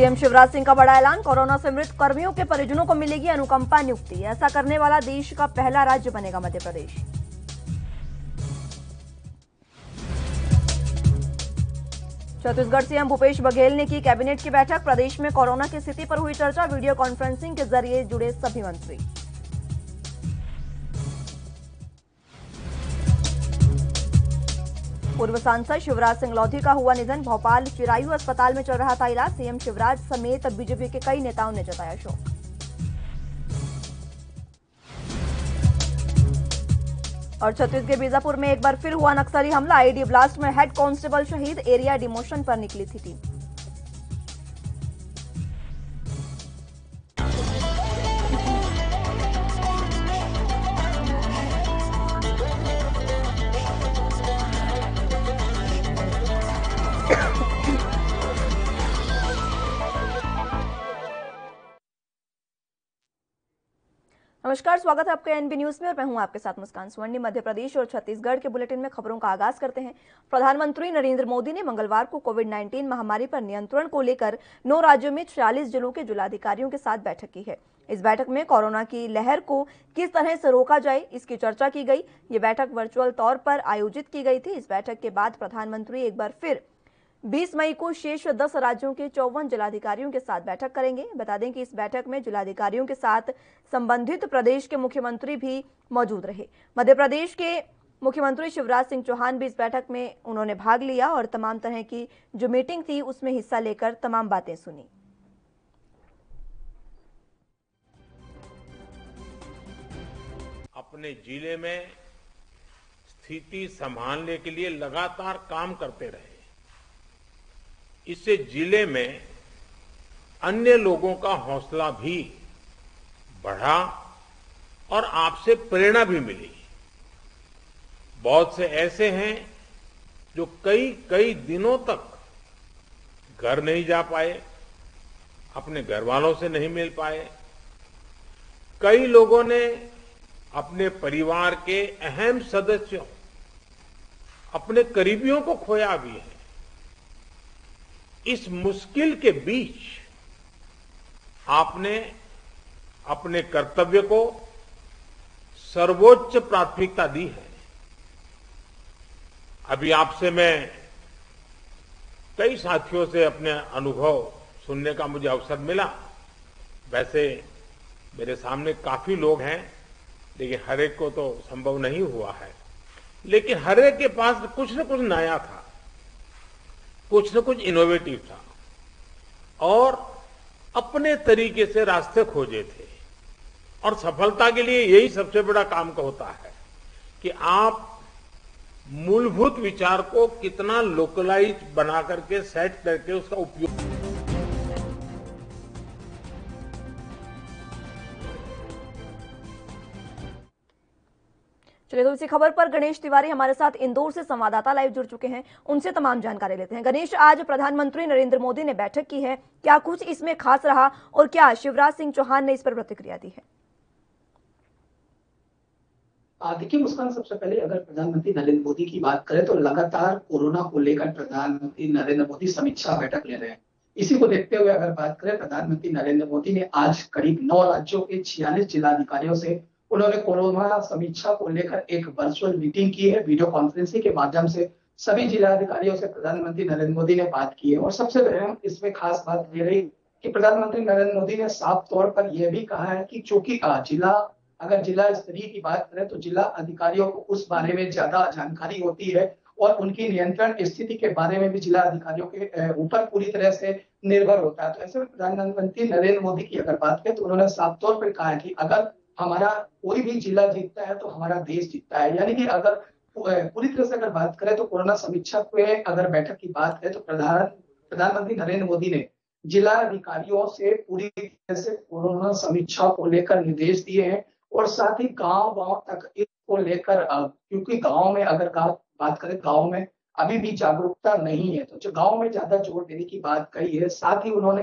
CM Shivraj Singh का बड़ा ऐलान, कोरोना से मृत कर्मियों के परिजनों को मिलेगी अनुकंपा नियुक्ति। ऐसा करने वाला देश का पहला राज्य बनेगा मध्य प्रदेश छत्तीसगढ़ सीएम भूपेश बघेल ने की कैबिनेट की बैठक। प्रदेश में कोरोना की स्थिति पर हुई चर्चा। वीडियो कॉन्फ्रेंसिंग के ज़रिए जुड़े सभी मंत्री। पूर्व सांसद शिवराज सिंह लोधी का हुआ निधन। भोपाल चिरायू अस्पताल में चल रहा था इलाज। सीएम शिवराज समेत बीजेपी के कई नेताओं ने जताया शोक। और छत्तीसगढ़ बीजापुर में एक बार फिर हुआ नक्सली हमला। आईडी ब्लास्ट में हेड कांस्टेबल शहीद। एरिया डिमोशन पर निकली थी टीम। नमस्कार, स्वागत है आपके एनबी न्यूज़ में और मैं हूँ आपके साथ मुस्कान स्वर्णी। मध्य प्रदेश और छत्तीसगढ़ के बुलेटिन में खबरों का आगाज़ करते हैं। प्रधानमंत्री नरेंद्र मोदी ने मंगलवार को कोविड 19 महामारी पर नियंत्रण को लेकर नौ राज्यों में छियालीस जिलों के जिलाधिकारियों के साथ बैठक की है। इस बैठक में कोरोना की लहर को किस तरह से रोका जाए, इसकी चर्चा की गई। ये बैठक वर्चुअल तौर पर आयोजित की गई थी। इस बैठक के बाद प्रधानमंत्री एक बार फिर 20 मई को शेष 10 राज्यों के चौवन जिलाधिकारियों के साथ बैठक करेंगे। बता दें कि इस बैठक में जिलाधिकारियों के साथ संबंधित प्रदेश के मुख्यमंत्री भी मौजूद रहे। मध्य प्रदेश के मुख्यमंत्री शिवराज सिंह चौहान भी इस बैठक में उन्होंने भाग लिया और तमाम तरह की जो मीटिंग थी उसमें हिस्सा लेकर तमाम बातें सुनी। अपने ज़िले में स्थिति संभालने के लिए लगातार काम करते रहे। इससे ज़िले में अन्य लोगों का हौसला भी बढ़ा और आपसे प्रेरणा भी मिली। बहुत से ऐसे हैं जो कई कई दिनों तक घर नहीं जा पाए, अपने घर वालों से नहीं मिल पाए। कई लोगों ने अपने परिवार के अहम सदस्यों, अपने करीबियों को खोया भी है। इस मुश्किल के बीच आपने अपने कर्तव्य को सर्वोच्च प्राथमिकता दी है। अभी आपसे मैं कई साथियों से अपने अनुभव सुनने का मुझे अवसर मिला। वैसे मेरे सामने काफ़ी लोग हैं, लेकिन हरेक को तो संभव नहीं हुआ है। लेकिन हरेक के पास कुछ न कुछ नया था। कुछ न कुछ इनोवेटिव था। और अपने तरीके से रास्ते खोजे थे। और सफलता के लिए यही सबसे बड़ा काम का होता है कि आप मूलभूत विचार को कितना लोकलाइज बना करके सेट करके उसका उपयोग चलिए तो इसी खबर पर गणेश तिवारी हमारे साथ इंदौर से संवाददाता लाइव जुड़ चुके हैं। उनसे तमाम जानकारी लेते हैं। गणेश, आज प्रधानमंत्री नरेंद्र मोदी ने बैठक की है। क्या कुछ इसमें खास रहा और क्या शिवराज सिंह चौहान ने इस पर प्रतिक्रिया दी है? देखिए, मुस्कान, सबसे पहले अगर प्रधानमंत्री नरेंद्र मोदी की बात करें तो लगातार कोरोना को लेकर प्रधानमंत्री नरेंद्र मोदी समीक्षा बैठक ले रहे हैं। इसी को देखते हुए अगर बात करें, प्रधानमंत्री नरेंद्र मोदी ने आज करीब नौ राज्यों के छियालीस जिलाधिकारियों से उन्होंने कोरोना समीक्षा को लेकर एक वर्चुअल मीटिंग की है वीडियो कॉन्फ्रेंसिंग के माध्यम से। सभी जिलाधिकारियों से प्रधानमंत्री नरेंद्र मोदी ने बात की है और सबसे अहम इसमें खास बात ये रही कि प्रधानमंत्री नरेंद्र मोदी ने साफ़ तौर पर यह भी कहा है कि चूँकि जिला, अगर जिला स्तरीय की बात करें तो जिला अधिकारियों को उस बारे में ज़्यादा जानकारी होती है और उनकी नियंत्रण स्थिति के बारे में भी जिला अधिकारियों के ऊपर पूरी तरह से निर्भर होता है। तो ऐसे में प्रधानमंत्री नरेंद्र मोदी की अगर बात करें तो उन्होंने साफ़ तौर पर कहा है कि अगर हमारा कोई भी जिला जीतता है तो हमारा देश जीतता है। यानी कि अगर पूरी तरह से अगर बात करें तो कोरोना समीक्षा पे अगर बैठक की बात करें तो प्रधान, प्रधानमंत्री नरेंद्र मोदी ने जिला अधिकारियों से पूरी तरह से कोरोना समीक्षा को लेकर निर्देश दिए हैं और साथ ही गाँव गाँव तक इसको लेकर क्योंकि गाँव में अगर बात करें गाँव में अभी भी जागरूकता नहीं है। तो जो गाँव में ज़्यादा ज़ोर देने की बात कही है, साथ ही उन्होंने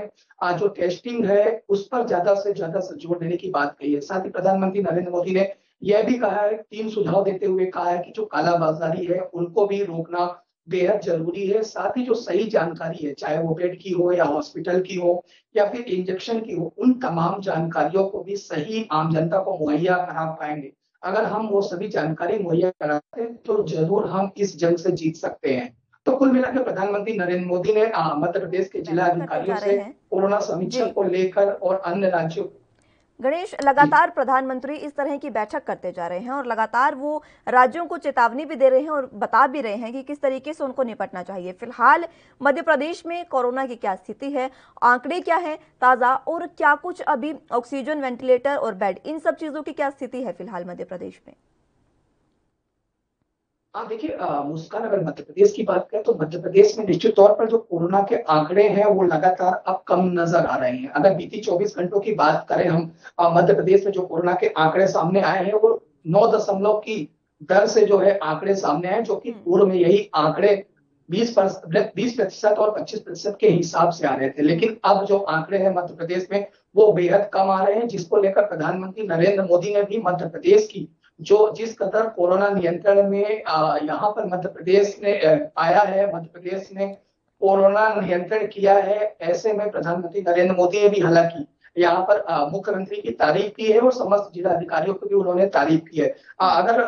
जो टेस्टिंग है, उस पर ज़्यादा से ज़्यादा ज़ोर देने की बात कही है। साथ ही प्रधानमंत्री नरेंद्र मोदी ने यह भी कहा है, तीन सुझाव देते हुए कहा है कि जो कालाबाजारी है, उनको भी रोकना बेहद ज़रूरी है। साथ ही जो सही जानकारी है, चाहे वो बेड की हो या हॉस्पिटल की हो या फिर इंजेक्शन की हो, उन तमाम जानकारियों को भी सही आम जनता को मुहैया करा पाएँगे। अगर हम वो सभी जानकारी मुहैया कराते हैं तो ज़रूर हम इस जंग से जीत सकते हैं। तो कुल मिलाकर प्रधानमंत्री नरेंद्र मोदी ने मध्य प्रदेश के जिला अधिकारियों से कोरोना समीक्षा को लेकर और अन्य राज्यों गणेश, लगातार प्रधानमंत्री इस तरह की बैठक करते जा रहे हैं और लगातार वो राज्यों को चेतावनी भी दे रहे हैं और बता भी रहे हैं कि किस तरीके से उनको निपटना चाहिए। फ़िलहाल मध्य प्रदेश में कोरोना की क्या स्थिति है, आंकड़े क्या है ताज़ा और क्या कुछ अभी ऑक्सीजन, वेंटिलेटर और बेड, इन सब चीज़ों की क्या स्थिति है फ़िलहाल मध्य प्रदेश में? हाँ देखिए मुस्कान अगर मध्य प्रदेश की बात करें तो मध्य प्रदेश में निश्चित तौर पर जो कोरोना के आंकड़े हैं वो लगातार अब कम नज़र आ रहे हैं अगर बीती 24 घंटों की बात करें हम मध्य प्रदेश में जो कोरोना के आंकड़े सामने आए हैं वो नौ दशमलव की दर से जो है आंकड़े सामने आए जो कि हम्म। पूर्व में यही आंकड़े बीस बीस प्रतिशत और पच्चीस प्रतिशत के हिसाब से आ रहे थे लेकिन अब जो आंकड़े हैं मध्य प्रदेश में वो बेहद कम आ रहे हैं जिसको लेकर प्रधानमंत्री नरेंद्र मोदी ने भी मध्य प्रदेश की जो जिस कदर कोरोना नियंत्रण में यहाँ पर मध्य प्रदेश ने आया है, मध्य प्रदेश ने कोरोना नियंत्रण किया है, ऐसे में प्रधानमंत्री नरेंद्र मोदी ने भी हालाँकि यहाँ पर मुख्यमंत्री की तारीफ़ की है और समस्त जिला अधिकारियों को भी उन्होंने तारीफ़ की है। अगर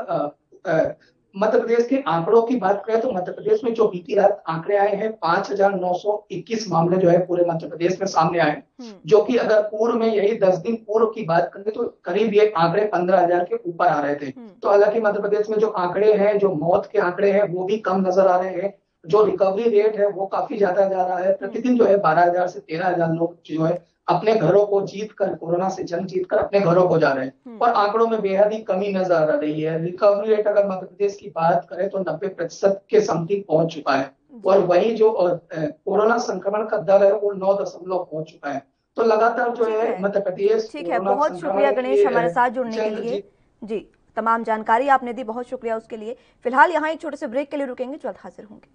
मध्य प्रदेश के आंकड़ों की बात करें तो मध्य प्रदेश में जो बीती रात आंकड़े आए हैं पाँच हज़ार नौ सौ इक्कीस मामले जो है पूरे मध्य प्रदेश में सामने आए हम्म। जो कि अगर पूर्व में यही दस दिन पूर्व की बात करें तो करीब ये आंकड़े पंद्रह हज़ार के ऊपर आ रहे थे हम्म। तो हालाँकि मध्य प्रदेश में जो आंकड़े हैं जो मौत के आंकड़े हैं वो भी कम नज़र आ रहे हैं जो रिकवरी रेट है वो काफ़ी ज़्यादा जा रहा है प्रतिदिन जो है बारह हज़ार से तेरह हज़ार लोग जो है अपने घरों को जीत कर कोरोना से जंग जीत कर अपने घरों को जा रहे हैं। हम्म। और आंकड़ों में बेहद ही कमी नज़र आ रही है। रिकवरी रेट अगर मध्य प्रदेश की बात करें तो नब्बे प्रतिशत के समथिंग पहुँच चुका है। और वही जो कोरोना संक्रमण का दर है वो नौ दशमलव पहुँच चुका है। तो लगातार जो है मध्य प्रदेश ठीक है बहुत शुक्रिया गणेश हमारे साथ जुड़ने के लिए। जी तमाम जानकारी आपने दी बहुत शुक्रिया उसके लिए। फ़िलहाल यहाँ एक छोटे से ब्रेक के लिए रुकेंगे जल्द हाजिर होंगे।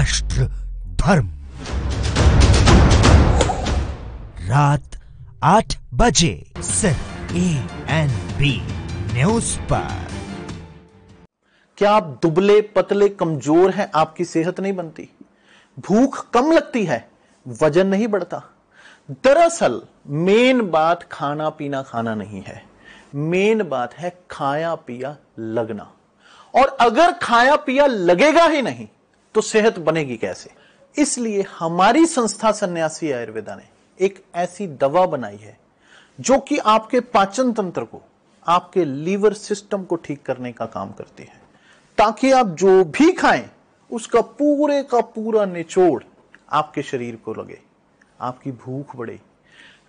राष्ट्र धर्म। रात आठ बजे सिर्फ़ ए एन बी न्यूज़ पर। क्या आप दुबले पतले कमज़ोर हैं? आपकी सेहत नहीं बनती। भूख कम लगती है, वज़न नहीं बढ़ता। दरअसल, मेन बात खाना पीना खाना नहीं है। मेन बात है खाया पिया लगना। और अगर खाया पिया लगेगा ही नहीं तो सेहत बनेगी कैसे? इसलिए हमारी संस्था सन्यासी आयुर्वेदा ने एक ऐसी दवा बनाई है, जो कि आपके पाचन तंत्र को, आपके लीवर सिस्टम को ठीक करने का काम करती है। ताकि आप जो भी खाएँ, उसका पूरे का पूरा निचोड़ आपके शरीर को लगे, आपकी भूख बढ़े,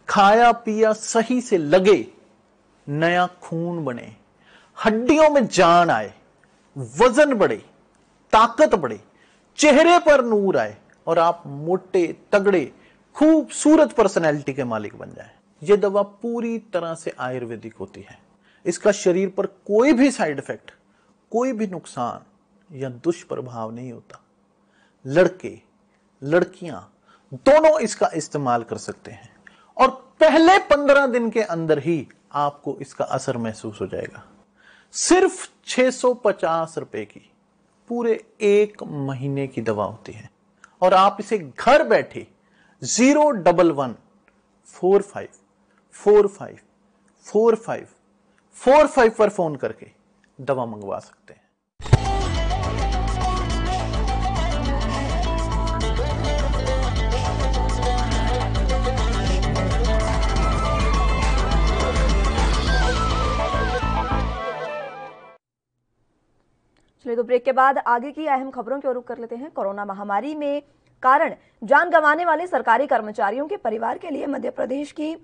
खाया पिया सही से लगे, नया खून बने, हड्डियों में जान आए, वज़न बढ़े, ताकत बढ़े चेहरे पर नूर आए और आप मोटे, तगड़े, खूबसूरत पर्सनैलिटी के मालिक बन जाए। यह दवा पूरी तरह से आयुर्वेदिक होती है। इसका शरीर पर कोई भी साइड इफ़ेक्ट कोई भी नुकसान या दुष्प्रभाव नहीं होता। लड़के, लड़कियाँ दोनों इसका इस्तेमाल कर सकते हैं और पहले पंद्रह दिन के अंदर ही आपको इसका असर महसूस हो जाएगा। सिर्फ़ 650 रुपए की पूरे एक महीने की दवा होती है। और आप इसे घर बैठे zero double one, four five four five four five four five पर फ़ोन करके दवा मंगवा सकते हैं। चलिए तो ब्रेक के बाद आगे की अहम खबरों की ओर रुख कर लेते हैं कोरोना महामारी में कारण, जान गंवाने वाले सरकारी कर्मचारियों के परिवार के लिए मध्य प्रदेश की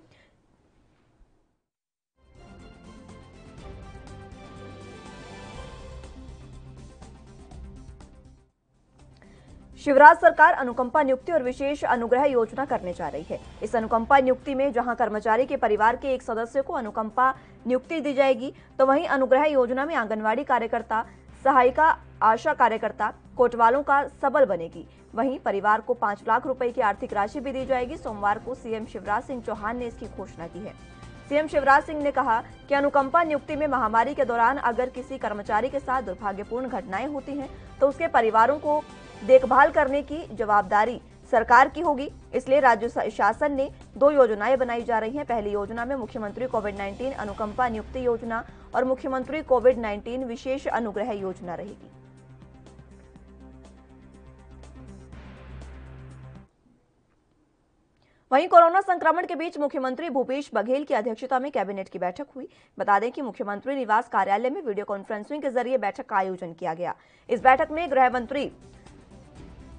शिवराज सरकार अनुकंपा नियुक्ति और विशेष अनुग्रह योजना करने जा रही है। इस अनुकंपा नियुक्ति में जहाँ कर्मचारी के परिवार के एक सदस्य को अनुकंपा नियुक्ति दी जाएगी तो वहीं अनुग्रह योजना में आंगनवाड़ी कार्यकर्ता सहायिका आशा कार्यकर्ता कोटवालों का सबल बनेगी। वहीं परिवार को पाँच लाख रुपए की आर्थिक राशि भी दी जाएगी। सोमवार को सीएम शिवराज सिंह चौहान ने इसकी घोषणा की है। सीएम शिवराज सिंह ने कहा कि अनुकंपा नियुक्ति में महामारी के दौरान अगर किसी कर्मचारी के साथ दुर्भाग्यपूर्ण घटनाएँ होती हैं तो उसके परिवारों को देखभाल करने की जवाबदारी सरकार की होगी। इसलिए राज्य शासन ने दो योजनाएँ बनाई जा रही हैं। पहली योजना में मुख्यमंत्री कोविड 19 अनुकंपा नियुक्ति योजना और मुख्यमंत्री कोविड 19 विशेष अनुग्रह योजना रहेगी। वहीं कोरोना संक्रमण के बीच मुख्यमंत्री भूपेश बघेल की अध्यक्षता में कैबिनेट की बैठक हुई। बता दें कि मुख्यमंत्री निवास कार्यालय में वीडियो कॉन्फ्रेंसिंग के ज़रिए बैठक का आयोजन किया गया। इस बैठक में गृह मंत्री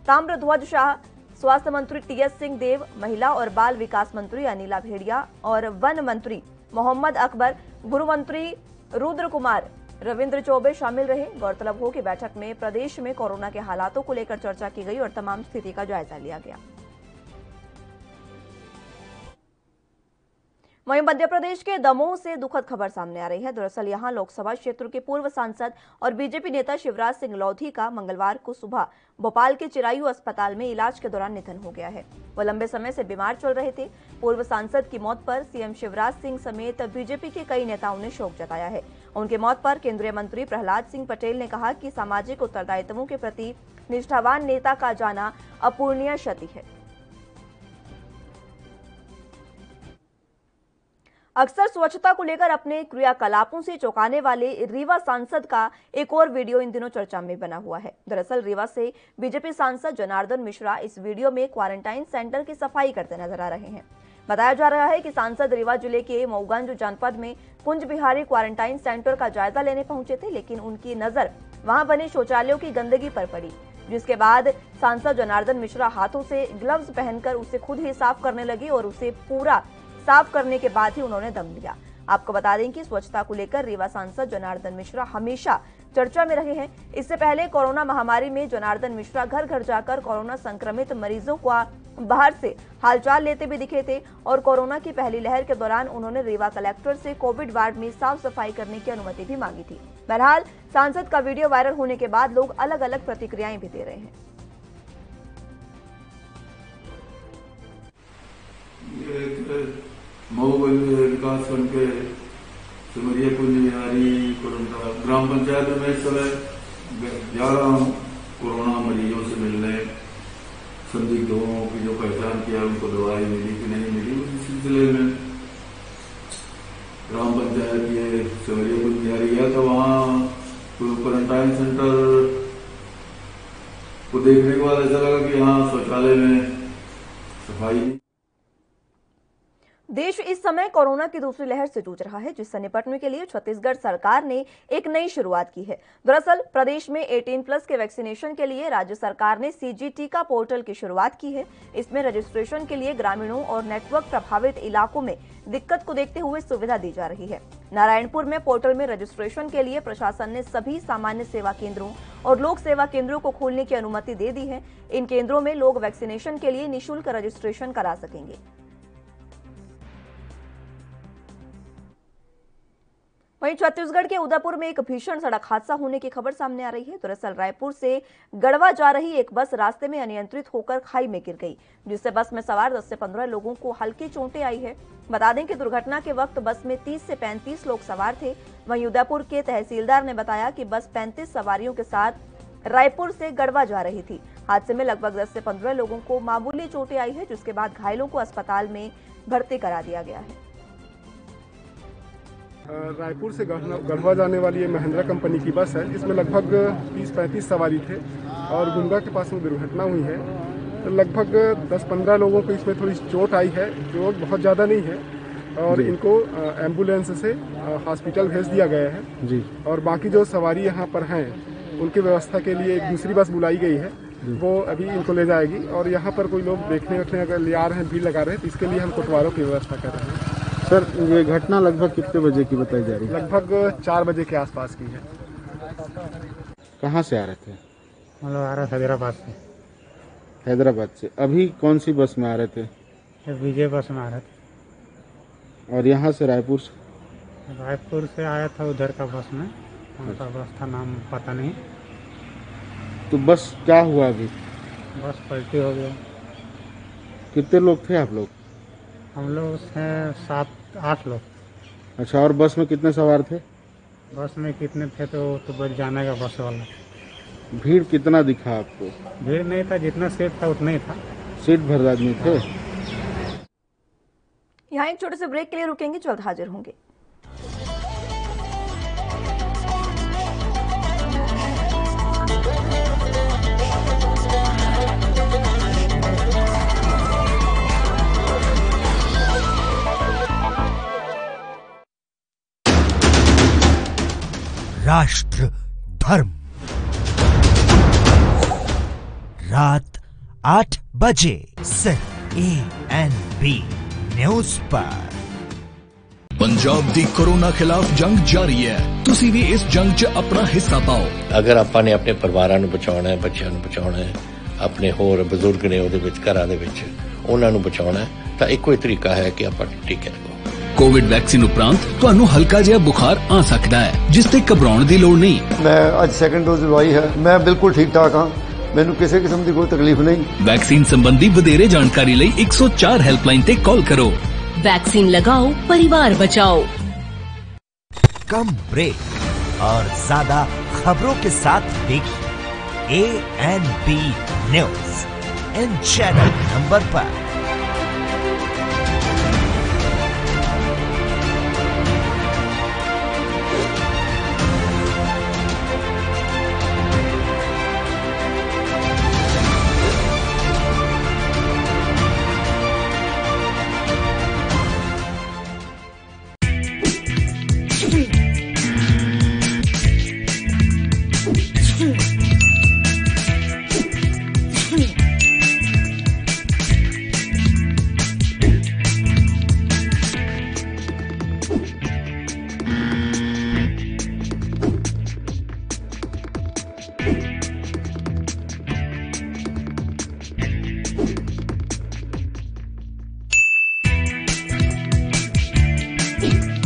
ताम्रध्वज शाह, स्वास्थ्य मंत्री टीएस सिंह देव, महिला और बाल विकास मंत्री अनिला भेड़िया और वन मंत्री मोहम्मद अकबर, गृह मंत्री रुद्र कुमार रविंद्र चौबे शामिल रहे। गौरतलब हो कि बैठक में प्रदेश में कोरोना के हालातों को लेकर चर्चा की गई और तमाम स्थिति का जायजा लिया गया। वहीं मध्य प्रदेश के दमोह से दुखद खबर सामने आ रही है। दरअसल यहाँ लोकसभा क्षेत्र के पूर्व सांसद और बीजेपी नेता शिवराज सिंह लोधी का मंगलवार को सुबह भोपाल के चिरायु अस्पताल में इलाज के दौरान निधन हो गया है। वो लंबे समय से बीमार चल रहे थे। पूर्व सांसद की मौत पर सीएम शिवराज सिंह समेत बीजेपी के कई नेताओं ने शोक जताया है। उनके मौत पर केंद्रीय मंत्री प्रहलाद सिंह पटेल ने कहा कि सामाजिक उत्तरदायित्वों के प्रति निष्ठावान नेता का जाना अपूर्णीय क्षति है। अक्सर स्वच्छता को लेकर अपने क्रियाकलापों से चौंकाने वाले रीवा सांसद का एक और वीडियो इन दिनों चर्चा में बना हुआ है। दरअसल रीवा से बीजेपी सांसद जनार्दन मिश्रा इस वीडियो में क्वारंटाइन सेंटर की सफ़ाई करते नज़र आ रहे हैं। बताया जा रहा है कि सांसद रीवा ज़िले के मऊगंज जनपद में कुंज बिहारी क्वारंटाइन सेंटर का जायजा लेने पहुँचे थे, लेकिन उनकी नज़र वहाँ बने शौचालयों की गंदगी पर पड़ी, जिसके बाद सांसद जनार्दन मिश्रा हाथों से ग्लव्स पहनकर उसे खुद ही साफ़ करने लगे और उसे पूरा साफ़ करने के बाद ही उन्होंने दम लिया। आपको बता दें कि स्वच्छता को लेकर रीवा सांसद जनार्दन मिश्रा हमेशा चर्चा में रहे हैं। इससे पहले कोरोना महामारी में जनार्दन मिश्रा घर घर जाकर कोरोना संक्रमित मरीजों को बाहर से हालचाल लेते भी दिखे थे और कोरोना की पहली लहर के दौरान उन्होंने रीवा कलेक्टर से कोविड वार्ड में साफ़ सफ़ाई करने की अनुमति भी मांगी थी। बहरहाल, सांसद का वीडियो वायरल होने के बाद लोग अलग अलग प्रतिक्रियाएँ भी दे रहे हैं। मऊगंज विकास खंड के सिमरिया कोरोना ग्राम पंचायत में इस समय ग्यारह कोरोना मरीजों से मिलने, संदिग्धों की जो पहचान किया, उनको दवाई मिली कि नहीं मिली, उस सिलसिले में ग्राम पंचायत ये सिमरिया कुंज बिहारी गया था वहाँ क्वारंटाइन सेंटर को देखने के बाद ऐसा लगा कि यहाँ शौचालय में सफ़ाई देश इस समय कोरोना की दूसरी लहर से जूझ रहा है, जिससे निपटने के लिए छत्तीसगढ़ सरकार ने एक नई शुरुआत की है। दरअसल, प्रदेश में 18 प्लस के वैक्सीनेशन के लिए राज्य सरकार ने सीजी का पोर्टल की शुरुआत की है। इसमें रजिस्ट्रेशन के लिए ग्रामीणों और नेटवर्क प्रभावित इलाकों में दिक्कत को देखते हुए सुविधा दी जा रही है। नारायणपुर में पोर्टल में रजिस्ट्रेशन के लिए प्रशासन ने सभी सामान्य सेवा केंद्रों और लोक सेवा केंद्रों को खोलने की अनुमति दे दी है। इन केंद्रों में लोग वैक्सीनेशन के लिए निःशुल्क रजिस्ट्रेशन करा सकेंगे। वहीं छत्तीसगढ़ के उदयपुर में एक भीषण सड़क हादसा होने की खबर सामने आ रही है। दरअसल रायपुर से गढ़वा जा रही एक बस रास्ते में अनियंत्रित होकर खाई में गिर गई, जिससे बस में सवार 10 से 15 लोगों को हल्की चोटें आई है। बता दें कि दुर्घटना के वक्त बस में 30 से 35 लोग सवार थे। वहीं उदयपुर के तहसीलदार ने बताया कि बस 35 सवारियों के साथ रायपुर से गढ़वा जा रही थी। हादसे में लगभग 10 से 15 लोगों को मामूली चोटें आई है, जिसके बाद घायलों को अस्पताल में भर्ती करा दिया गया है। रायपुर से गढ़वा जाने वाली ये महिंद्रा कंपनी की बस है जिसमें लगभग 30-35 सवारी थे और गुंगा के पास में दुर्घटना हुई है। तो लगभग 10-15 लोगों को इसमें थोड़ी चोट आई है चोट बहुत ज़्यादा नहीं है और इनको एंबुलेंस से हॉस्पिटल भेज दिया गया है। जी। और बाकी जो सवारी यहाँ पर हैं उनकी व्यवस्था के लिए एक दूसरी बस बुलाई गई है। वो अभी इनको ले जाएगी और यहाँ पर कोई लोग देखने वखने अगर ले आ रहे हैं भीड़ लगा रहे हैं तो इसके लिए हम कोटवारों की व्यवस्था कर रहे हैं। सर ये घटना लगभग कितने बजे की बताई जा रही है? लगभग चार बजे के आसपास की है। कहाँ से आ रहे थे? मतलब आ रहा था हैदराबाद से। हैदराबाद से। अभी कौन सी बस में आ रहे थे? विजय बस में आ रहे थे। और यहाँ से रायपुर से? रायपुर से आया था उधर का बस में। उनका बस था नाम पता नहीं। तो बस क्या हुआ अभी? बस पलटी हो गया। कितने लोग थे आप लोग? हम लोग हैं सात आठ लोग। अच्छा और बस में कितने सवार थे? बस में कितने थे तो तो बस जाने का बस वाला। भीड़ कितना दिखा आपको? भीड़ नहीं था जितना सीट था उतना ही था। सीट भर आदमी थे? यहाँ एक छोटे से ब्रेक के लिए रुकेंगे जल्द हाजिर होंगे। राष्ट्र धर्म रात आठ बजे सिर्फ ए एन बी न्यूज पर ਪੰਜਾਬ ਦੀ ਕੋਰੋਨਾ ਖਿਲਾਫ ਜੰਗ ਜਾਰੀ ਹੈ ਤੁਸੀਂ ਵੀ ਇਸ ਜੰਗ 'ਚ ਆਪਣਾ ਹਿੱਸਾ ਪਾਓ ਅਗਰ ਆਪਾਂ ਨੇ ਆਪਣੇ ਪਰਿਵਾਰਾਂ ਨੂੰ ਬਚਾਉਣਾ ਹੈ ਬੱਚਿਆਂ ਨੂੰ ਬਚਾਉਣਾ ਹੈ ਆਪਣੇ ਹੋਰ ਬਜ਼ੁਰਗ ਨੇ ਉਹਦੇ ਵਿੱਚ ਘਰਾਂ ਦੇ ਵਿੱਚ ਉਹਨਾਂ ਨੂੰ ਬਚਾਉਣਾ ਹੈ ਤਾਂ ਇੱਕੋ ਹੀ ਤਰੀਕਾ ਹੈ ਕਿ ਆਪਾਂ ਟੀਕੇ ਲਗਾਓ ਕੋਵਿਡ ਵੈਕਸੀਨ ਉਪਰੰਤ ਤੁਹਾਨੂੰ ਹਲਕਾ ਜਿਹਾ ਬੁਖਾਰ ਆ ਸਕਦਾ ਹੈ ਜਿਸ ਤੇ ਘਬਰਾਉਣ ਦੀ ਲੋੜ ਨਹੀਂ ਮੈਂ ਅੱਜ ਸੈਕੰਡ ਡੋਜ਼ ਲਵਾਈ ਹੈ ਮੈਂ ਬਿਲਕੁਲ ਠੀਕ ਠਾਕ ਹਾਂ ਮੈਨੂੰ ਕਿਸੇ ਕਿਸਮ ਦੀ ਕੋਈ ਤਕਲੀਫ ਨਹੀਂ ਵੈਕਸੀਨ ਸੰਬੰਧੀ ਵਧੇਰੇ ਜਾਣਕਾਰੀ ਲਈ 104 ਹੈਲਪਲਾਈਨ ਤੇ ਕਾਲ ਕਰੋ वैक्सीन लगाओ परिवार बचाओ कम ब्रेक और ज्यादा खबरों के साथ देखिए A N B news in channel number पर पूर्व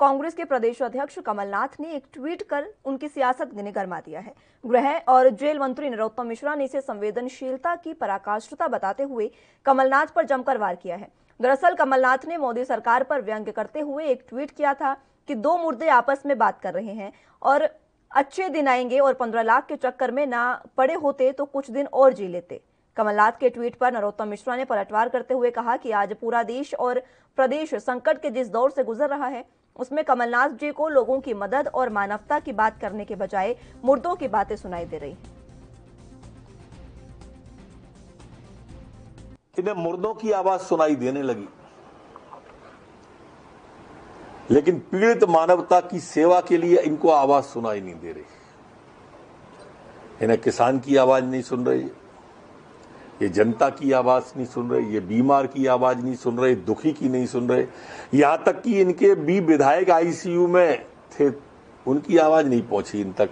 कांग्रेस के प्रदेश अध्यक्ष कमलनाथ ने एक ट्वीट कर उनकी सियासत ने गरमा दिया है। गृह और जेल मंत्री नरोत्तम मिश्रा ने इसे संवेदनशीलता की पराकाष्ठता बताते हुए कमलनाथ पर जमकर वार किया है। दरअसल कमलनाथ ने मोदी सरकार पर व्यंग्य करते हुए एक ट्वीट किया था कि दो मुर्दे आपस में बात कर रहे हैं और अच्छे दिन आएँगे और पंद्रह लाख के चक्कर में ना पड़े होते तो कुछ दिन और जी लेते। कमलनाथ के ट्वीट पर नरोत्तम मिश्रा ने पलटवार करते हुए कहा कि आज पूरा देश और प्रदेश संकट के जिस दौर से गुजर रहा है उसमें कमलनाथ जी को लोगों की मदद और मानवता की बात करने के बजाय मुर्दों की बातें सुनाई दे रही। इन्हें मुर्दों की आवाज़ सुनाई देने लगी। लेकिन पीड़ित मानवता की सेवा के लिए इनको आवाज़ सुनाई नहीं दे रही। इन्हें किसान की आवाज़ नहीं सुन रही। ये जनता की आवाज़ नहीं सुन रहे, ये बीमार की आवाज़ नहीं सुन रहे, दुखी की नहीं सुन रहे। यहाँ तक कि इनके बी विधायक आईसीयू में थे, उनकी आवाज़ नहीं पहुँची इन तक।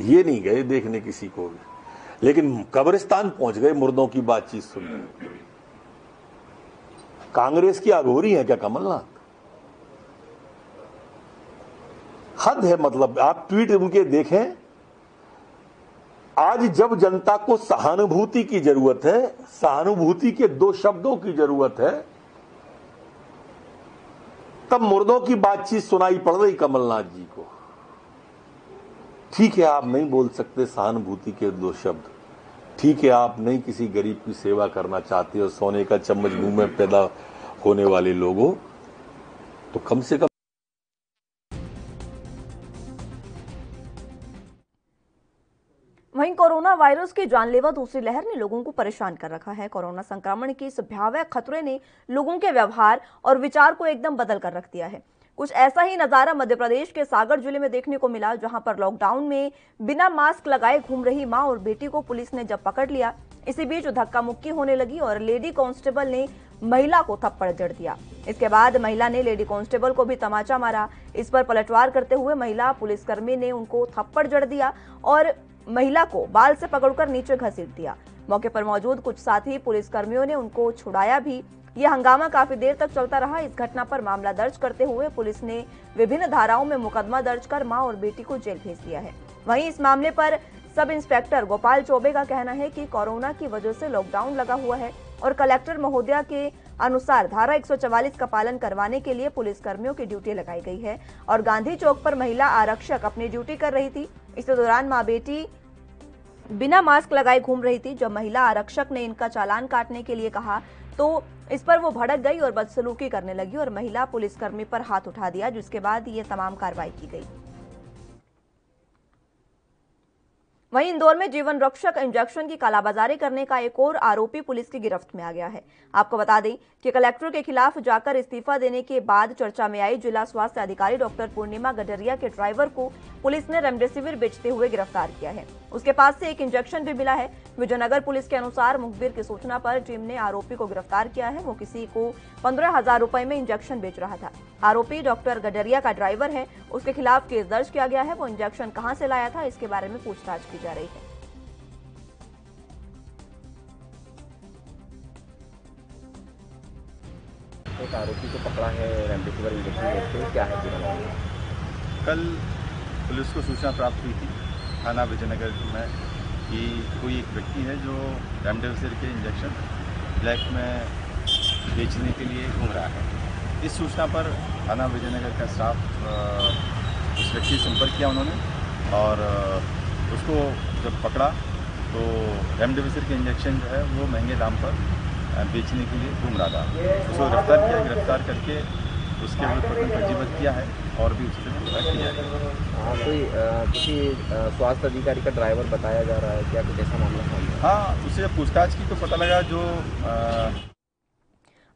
ये नहीं गए देखने किसी को भी। लेकिन कब्रिस्तान पहुँच गए मुर्दों की बातचीत सुनने कांग्रेस की अघोरी है क्या कमलनाथ? हद है मतलब आप ट्वीट उनके देखें आज जब जनता को सहानुभूति की ज़रूरत है, सहानुभूति के दो शब्दों की ज़रूरत है, तब मुर्दों की बातचीत सुनाई पड़ रही कमलनाथ जी को। ठीक है, आप नहीं बोल सकते सहानुभूति के दो शब्द। ठीक है, आप नहीं किसी गरीब की सेवा करना चाहते हो, सोने का चम्मच मुँह में पैदा होने वाले लोगों तो कम से कम वहीं कोरोना वायरस की जानलेवा दूसरी लहर ने लोगों को परेशान कर रखा है। कोरोना संक्रमण के इस भयावह खतरे ने लोगों के व्यवहार और विचार को एकदम बदल कर रख दिया है। कुछ ऐसा ही नज़ारा मध्य प्रदेश के सागर ज़िले में देखने को मिला, जहाँ पर लॉकडाउन में बिना मास्क लगाए घूम रही माँ और बेटी को पुलिस ने जब पकड़ लिया, इसी बीच धक्का मुक्की होने लगी और लेडी कांस्टेबल ने महिला को थप्पड़ जड़ दिया। इसके बाद महिला ने लेडी कांस्टेबल को भी तमाचा मारा। इस पर पलटवार करते हुए महिला पुलिसकर्मी ने उनको थप्पड़ जड़ दिया और महिला को बाल से पकड़कर नीचे घसीट दिया। मौके पर मौजूद कुछ साथी पुलिसकर्मियों ने उनको छुड़ाया भी। यह हंगामा काफ़ी देर तक चलता रहा। इस घटना पर मामला दर्ज करते हुए पुलिस ने विभिन्न धाराओं में मुकदमा दर्ज कर माँ और बेटी को जेल भेज दिया है। वहीं इस मामले पर सब इंस्पेक्टर गोपाल चौबे का कहना है कि कोरोना की वजह से लॉकडाउन लगा हुआ है और कलेक्टर महोदया के अनुसार धारा 144 का पालन करवाने के लिए पुलिस कर्मियों की ड्यूटी लगाई गई है और गांधी चौक पर महिला आरक्षक अपनी ड्यूटी कर रही थी। इस दौरान माँ बेटी बिना मास्क लगाए घूम रही थी। जब महिला आरक्षक ने इनका चालान काटने के लिए कहा तो इस पर वो भड़क गई और बदसलूकी करने लगी और महिला पुलिसकर्मी पर हाथ उठा दिया, जिसके बाद ये तमाम कार्रवाई की गई। वहीं इंदौर में जीवन रक्षक इंजेक्शन की कालाबाजारी करने का एक और आरोपी पुलिस की गिरफ्त में आ गया है। आपको बता दें कि कलेक्टर के खिलाफ जाकर इस्तीफा देने के बाद चर्चा में आई जिला स्वास्थ्य अधिकारी डॉक्टर पूर्णिमा गडरिया के ड्राइवर को पुलिस ने रेमडेसिविर बेचते हुए गिरफ़्तार किया है। उसके पास से एक इंजेक्शन भी मिला है। विजयनगर पुलिस के अनुसार मुखबिर की सूचना पर टीम ने आरोपी को गिरफ़्तार किया है। वो किसी को पंद्रह हज़ार रुपए में इंजेक्शन बेच रहा था। आरोपी डॉक्टर गडरिया का ड्राइवर है। उसके खिलाफ केस दर्ज किया गया है। वो इंजेक्शन कहाँ से लाया था, इसके बारे में पूछताछ की जा रही है। एक आरोपी को पकड़ा है रेमडेसिविर इंजेक्शन हुए क्या है पूरा कल पुलिस को सूचना प्राप्त हुई थी थाना विजयनगर में कि कोई एक व्यक्ति है जो रेमडेसिविर के इंजेक्शन ब्लैक में बेचने के लिए घूम रहा है। इस सूचना पर थाना विजयनगर का स्टाफ उस व्यक्ति से संपर्क किया उन्होंने और उसको जब पकड़ा तो रेमडेसिविर के इंजेक्शन जो है वो महँगे दाम पर बेचने के लिए घूम रहा था। उसको गिरफ़्तार किया गिरफ़्तार करके उसके विरुद्ध प्रकरण पंजीबद्ध किया है और भी उससे पूछताछ की जा रही है। हाँ कोई किसी स्वास्थ्य अधिकारी का ड्राइवर बताया जा रहा है क्या कुछ ऐसा मामला सामने हाँ उससे जब पूछताछ की तो पता लगा जो आ,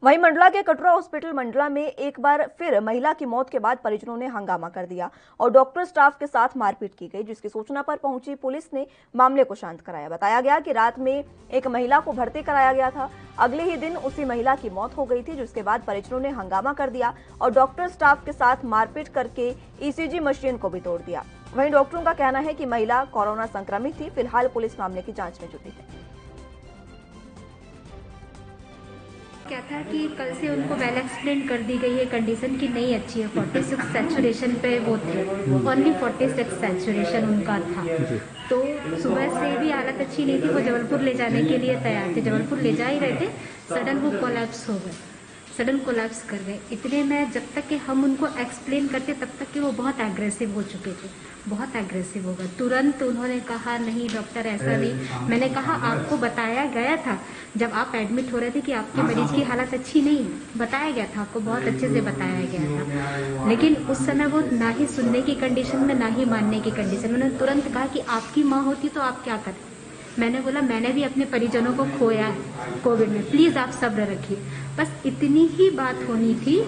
वहीं मंडला के कटरा हॉस्पिटल मंडला में एक बार फिर महिला की मौत के बाद परिजनों ने हंगामा कर दिया और डॉक्टर स्टाफ के साथ मारपीट की गई, जिसकी सूचना पर पहुँची पुलिस ने मामले को शांत कराया। बताया गया कि रात में एक महिला को भर्ती कराया गया था। अगले ही दिन उसी महिला की मौत हो गई थी, जिसके बाद परिजनों ने हंगामा कर दिया और डॉक्टर स्टाफ के साथ मारपीट करके ईसीजी मशीन को भी तोड़ दिया। वहीं डॉक्टरों का कहना है कि महिला कोरोना संक्रमित थी। फ़िलहाल पुलिस मामले की जाँच में जुटी है। क्या था कि कल से उनको वेल एक्सप्लेन कर दी गई है कंडीशन की नहीं अच्छी है 46 सेचुरेशन पे वो थे। ओनली 46 सेचुरेशन उनका था। तो सुबह से भी हालत अच्छी नहीं थी वो जबलपुर ले जाने के लिए तैयार थे। जबलपुर ले जा ही रहे थे सडन वो कोलेप्स हो गए। सडन कोलैप्स कर गए। इतने में जब तक कि हम उनको एक्सप्लेन करते तब तक कि वो बहुत एग्रेसिव हो चुके थे। बहुत एग्रेसिव हो गए। तुरंत उन्होंने कहा नहीं डॉक्टर ऐसा नहीं। मैंने कहा आपको बताया गया था जब आप एडमिट हो रहे थे कि आपके मरीज़ की हालत अच्छी नहीं बताया गया था आपको बहुत अच्छे से बताया गया था। लेकिन उस समय वो ना ही सुनने की कंडीशन में ना ही मानने की कंडीशन में उन्होंने तुरंत कहा कि आपकी माँ होती तो आप क्या करें मैंने बोला, मैंने भी अपने परिजनों को खोया है कोविड में। प्लीज़ आप सब्र रखिए। बस इतनी ही बात होनी थी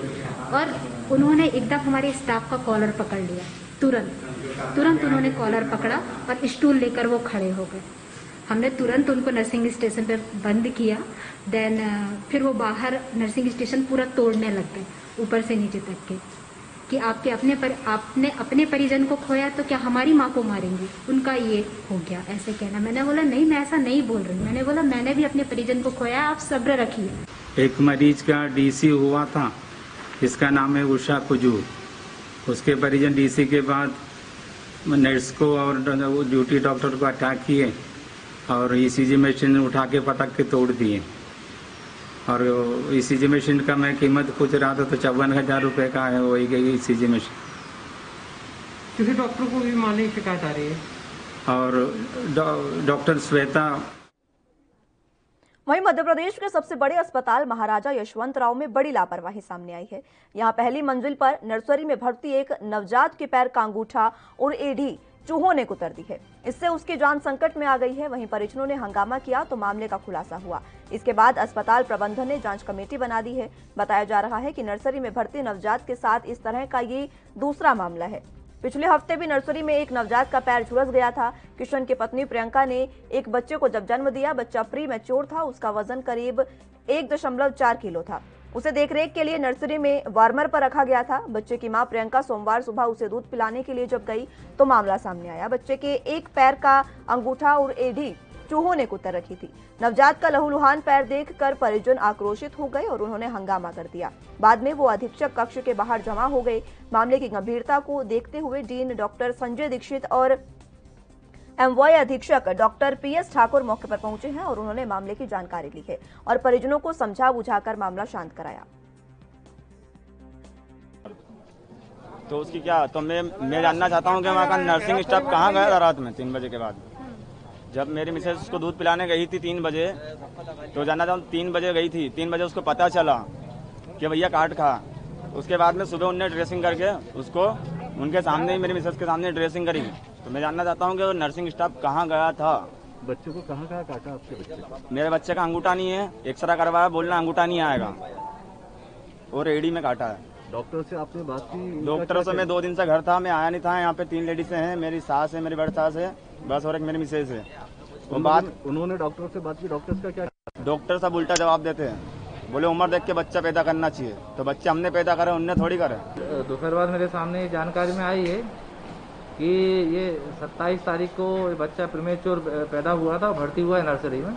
और उन्होंने एकदम हमारे स्टाफ का कॉलर पकड़ लिया, तुरंत। तुरंत उन्होंने कॉलर पकड़ा और स्टूल लेकर वो खड़े हो गए। हमने तुरंत उनको नर्सिंग स्टेशन पर बंद किया, देन, फिर वो बाहर नर्सिंग स्टेशन पूरा तोड़ने लग गए, ऊपर से नीचे तक के। कि आपके अपने पर, आपने अपने परिजन को खोया तो क्या हमारी माँ को मारेंगे? उनका ये हो गया, ऐसे कहना। मैंने बोला, नहीं, मैं ऐसा नहीं बोल रही मैंने बोला, मैंने भी अपने परिजन को खोया आप सब्र रखिए। एक मरीज़ का डीसी हुआ था इसका नाम है उषा कुजूर उसके परिजन डीसी के बाद नर्स को और ड्यूटी डॉक्टर को अटैक किए और ईसीजी मशीन उठा के पटक के तोड़ दिए। और ईसीजी मशीन का मैं कीमत पूछ रहा था तो चौवन हज़ार रुपये का है वही गई ईसीजी मशीन। किसी डॉक्टर को भी माने शिकायत आ रही है। और डॉक्टर श्वेता। वहीं मध्य प्रदेश के सबसे बड़े अस्पताल महाराजा यशवंत राव में बड़ी लापरवाही सामने आई है। यहाँ पहली मंजिल पर नर्सरी में भर्ती एक नवजात के पैर का अंगूठा और एढ़ी चूहों ने कुतर दी है। इससे उसकी जान संकट में आ गई है। वहीं परिजनों ने हंगामा किया तो मामले का खुलासा हुआ। इसके बाद अस्पताल प्रबंधन ने जाँच कमेटी बना दी है। बताया जा रहा है कि नर्सरी में भर्ती नवजात के साथ इस तरह का ये दूसरा मामला है। पिछले हफ़्ते भी नर्सरी में एक नवजात का पैर झुलस गया था। किशन की पत्नी प्रियंका ने एक बच्चे को जब जन्म दिया, बच्चा प्री मैच्योर था। उसका वज़न करीब एक किलो था। उसे देखरेख के लिए नर्सरी में वार्मर पर रखा गया था। बच्चे की माँ प्रियंका सोमवार सुबह उसे दूध पिलाने के लिए जब गई तो मामला सामने आया। बच्चे के एक पैर का अंगूठा और एडी चूहों ने कुतर रखी थी। नवजात का लहूलुहान पैर देखकर परिजन आक्रोशित हो गए और उन्होंने हंगामा कर दिया। बाद में वो अधीक्षक कक्ष के बाहर जमा हो गए। मामले की गंभीरता को देखते हुए डीन डॉक्टर संजय दीक्षित और एमवाई अधीक्षक डॉक्टर पीएस ठाकुर मौके पर पहुँचे हैं और उन्होंने मामले की जानकारी ली है और परिजनों को समझा बुझाकर मामला शांत कराया। तो उसकी क्या तो मैं मैं जानना चाहता हूँ कि वहाँ का नर्सिंग स्टाफ कहाँ गया था रात में, तीन बजे के बाद? जब मेरी मिसेज उसको दूध पिलाने गई थी तीन बजे तो जानना चाहूँ तीन बजे गई थी, तीन बजे उसको पता चला कि भैया काट खा। उसके बाद में सुबह उनने ड्रेसिंग करके उसको, उनके सामने ही मेरी मिसेज के सामने ड्रेसिंग करी। तो मैं जानना चाहता हूँ कि वो नर्सिंग स्टाफ कहाँ गया था? बच्चे को कहाँ कहाँ काटा आपके बच्चे? मेरे बच्चे का अंगूठा नहीं है एक्सरा करवाया बोलना अंगूठा नहीं आएगा। और एडी में काटा है। डॉक्टर से आपने बात की डॉक्टर से मैं दो दिन से घर था मैं आया नहीं था यहाँ पे तीन लेडीज़ हैं मेरी सास है मेरी बड़ी सास है बस और एक मेरी मिसेज है। वो बात उन्होंने डॉक्टर से बात की डॉक्टर का क्या डॉक्टर साहब उल्टा जवाब देते हैं। बोले उम्र देख के बच्चा पैदा करना चाहिए। तो बच्चे हमने पैदा करे उनने थोड़ी करे। दोपहर बाद मेरे सामने जानकारी में आई है कि ये 27 तारीख को ये बच्चा प्रीमेच्योर पैदा हुआ था भर्ती हुआ है नर्सरी में।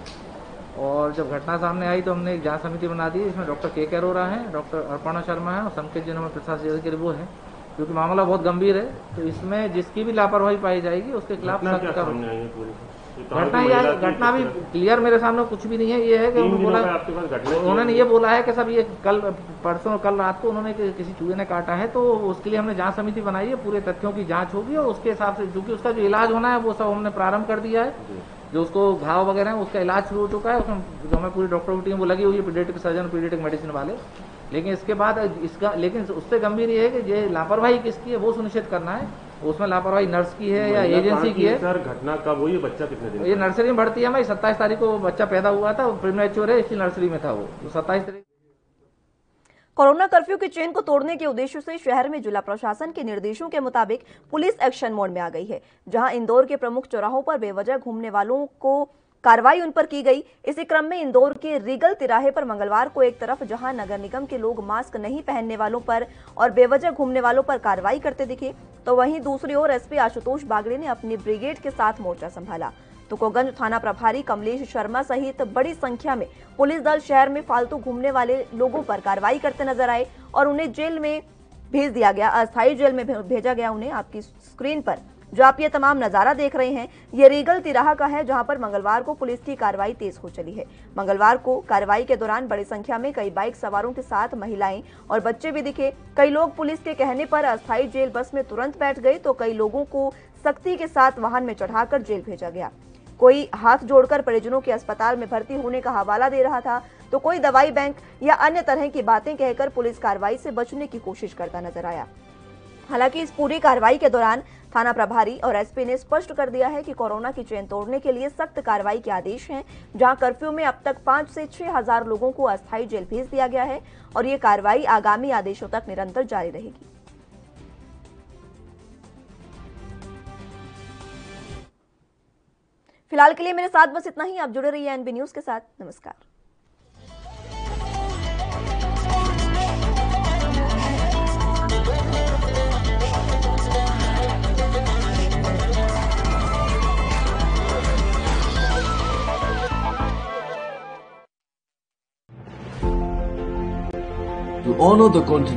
और जब घटना सामने आई तो हमने एक जाँच समिति बना दी इसमें डॉक्टर के के अरोरा है डॉक्टर अर्पणा शर्मा है और संकेत जिन्होंने प्रसाद के वो है क्योंकि मामला बहुत गंभीर है। तो इसमें जिसकी भी लापरवाही पाई जाएगी उसके खिलाफ सख्त कार्रवाई घटना ये घटना भी क्लियर मेरे सामने कुछ भी नहीं है ये है कि बोला उन्होंने ये बोला है कि सब ये कल परसों कल रात को उन्होंने किसी चूहे ने काटा है तो उसके लिए हमने जाँच समिति बनाई है पूरे तथ्यों की जाँच होगी और उसके हिसाब से क्योंकि उसका जो इलाज होना है वो सब हमने प्रारंभ कर दिया है। जो। उसको घाव वगैरह है उसका इलाज शुरू हो चुका है उसमें जो हमें पूरी डॉक्टर की टीम वो लगी हुई है पीडियाट्रिक सर्जन पीडियाट्रिक मेडिसिन वाले। लेकिन इसके बाद इसका लेकिन उससे गंभीर ये है कि ये लापरवाही किसकी है वो सुनिश्चित करना है। उसमें लापरवाही नर्स की है या एजेंसी की है? सर घटना कब हुई? बच्चा कितने दिन ये नर्सरी में भर्ती है भाई सत्ताईस तारीख को बच्चा पैदा हुआ था प्रीमेच्योर है इसी नर्सरी में था वो। तो सत्ताईस तारीख कोरोना कर्फ्यू की चेन को तोड़ने के उद्देश्य से शहर में जिला प्रशासन के निर्देशों के मुताबिक पुलिस एक्शन मोड में आ गई है जहाँ इंदौर के प्रमुख चौराहों पर बेवजह घूमने वालों को कार्रवाई उन पर की गई। इसी क्रम में इंदौर के रीगल तिराहे पर मंगलवार को एक तरफ़ जहाँ नगर निगम के लोग मास्क नहीं पहनने वालों पर और बेवजह घूमने वालों पर कार्रवाई करते दिखे तो वहीं दूसरी ओर एसपी आशुतोष बागड़े ने अपनी ब्रिगेड के साथ मोर्चा संभाला। तुकोगंज थाना प्रभारी कमलेश शर्मा सहित बड़ी संख्या में पुलिस दल शहर में फालतू घूमने वाले लोगों पर कार्रवाई करते नज़र आए और उन्हें जेल में भेज दिया गया, अस्थायी जेल में भेजा गया। उन्हें आपकी स्क्रीन पर जो आप ये तमाम नज़ारा देख रहे हैं, ये रीगल तिराहा का है, जहाँ पर मंगलवार को पुलिस की कार्रवाई तेज हो चली है। मंगलवार को कार्रवाई के दौरान बड़ी संख्या में कई बाइक सवारों के साथ महिलाएँ और बच्चे भी दिखे। कई लोग पुलिस के कहने पर अस्थायी जेल बस में तुरंत बैठ गए तो कई लोगों को सख्ती के साथ वाहन में चढ़ाकर जेल भेजा गया। कोई हाथ जोड़कर परिजनों के अस्पताल में भर्ती होने का हवाला दे रहा था तो कोई दवाई बैंक या अन्य तरह की बातें कहकर पुलिस कार्रवाई से बचने की कोशिश करता नज़र आया। हालाँकि इस पूरी कार्रवाई के दौरान थाना प्रभारी और एसपी ने स्पष्ट कर दिया है कि कोरोना की चेन तोड़ने के लिए सख्त कार्रवाई के आदेश हैं, जहाँ कर्फ्यू में अब तक पाँच से छह हज़ार लोगों को अस्थायी जेल भेज दिया गया है और ये कार्रवाई आगामी आदेशों तक निरंतर जारी रहेगी। फ़िलहाल के लिए मेरे साथ बस इतना ही। आप जुड़े रहिए एनबी न्यूज़ के साथ। नमस्कार। Honor the contribution